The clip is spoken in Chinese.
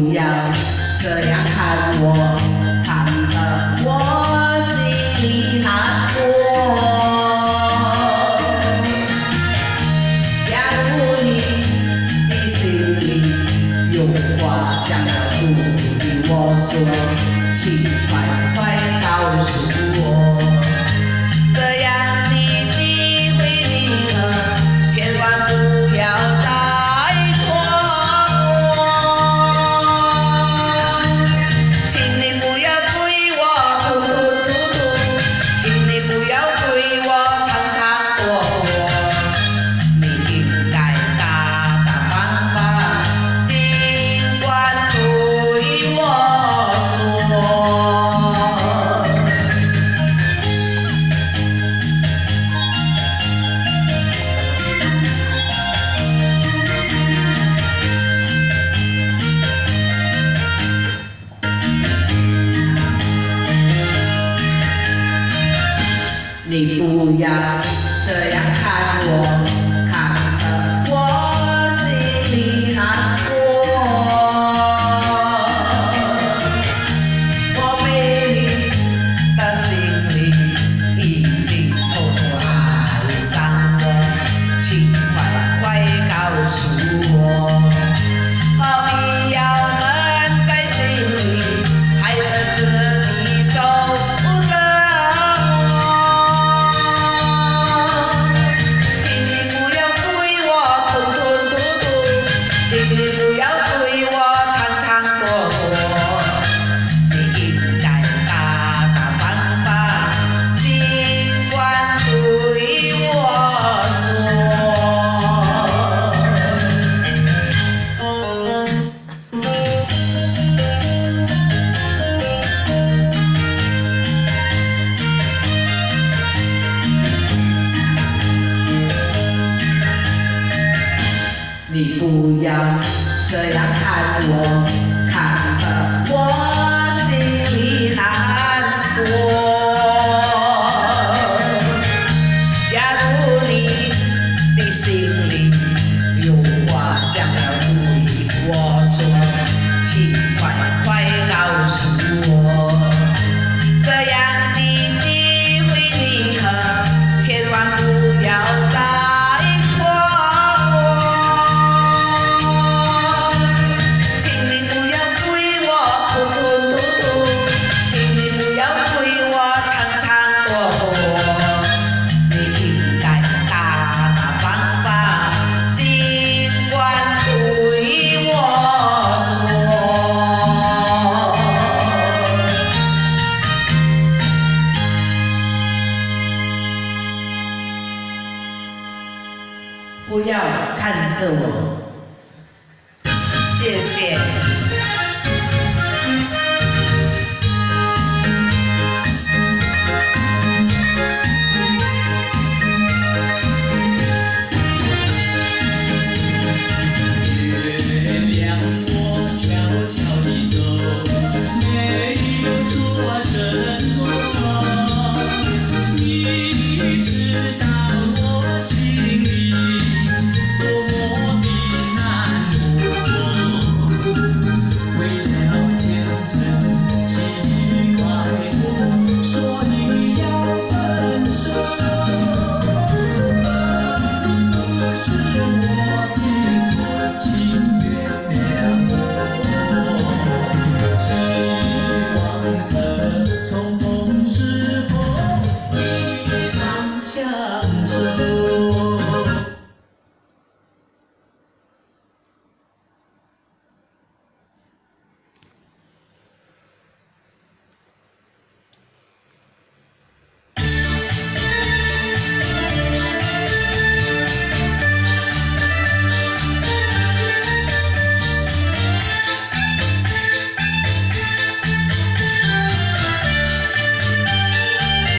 不要这样看我，看得我心里难过。假如你的心里有话想对我说，请。你不要这样看我。这样看我。不要看着我。